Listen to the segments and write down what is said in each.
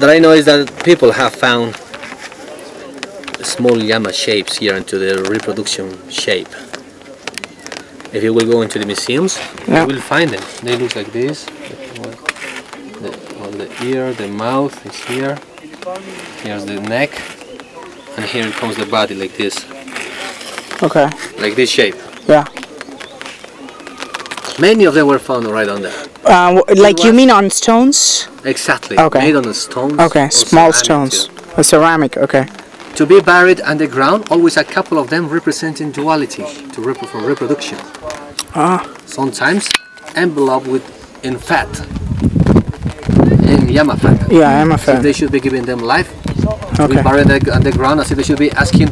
that I know is that people have found small llama shapes here into the reproduction shape. If you will go into the museums, Yeah. you will find them. They look like this. The, well, the ear, the mouth is here. Here's the neck, and here comes the body like this, Okay. like this shape. Yeah. Many of them were found right on there. Uh, like you mean on stones? Exactly. Okay. Made on the stones. Okay, small stones. too. A ceramic. Okay. To be buried underground, always a couple of them representing duality, to rep- for reproduction. Ah. Sometimes enveloped with in fat, in llama fat. Yeah, I'm a As if they should be giving them life. To be Okay. buried under- underground, as if they should be asking,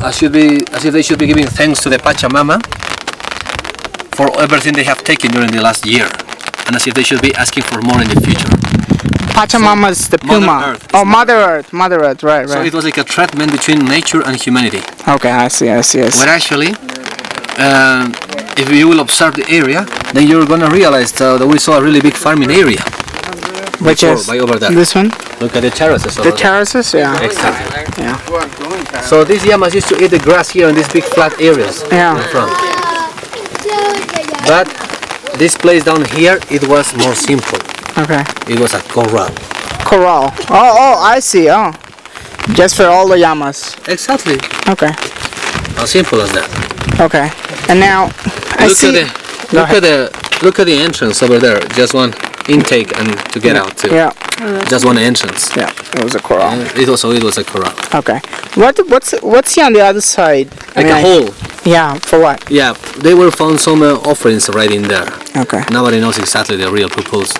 as should be, as if they should be giving thanks to the Pachamama for everything they have taken during the last year, and as if they should be asking for more in the future. Pachamama's the Mother puma. Earth is Oh, Mother Earth. Mother Earth. Right. Right. So it was like a treatment between nature and humanity. Okay. I see. I see. I see. Where actually, um, if you will observe the area, then you're gonna realize uh, that we saw a really big farming area. Which before, is by over there. this one? Look at the terraces. The over there. terraces. Yeah. Exactly. Yeah. So these llamas used to eat the grass here in these big flat areas Yeah. But this place down here, it was more simple. Okay. It was a corral. Corral. Oh. Oh. I see. Oh. Just for all the llamas. Exactly. Okay. As simple as that. Okay. And now I look see. at the Go look at the look at the entrance over there. Just one intake and to get out too. Yeah. Just one entrance. Yeah. It was a corral. It also it was a corral. Okay. What? What's What's here on the other side? I Like mean, a I- hole. Yeah. For what? Yeah, they were found some uh, offerings right in there. Okay. Nobody knows exactly the real purpose.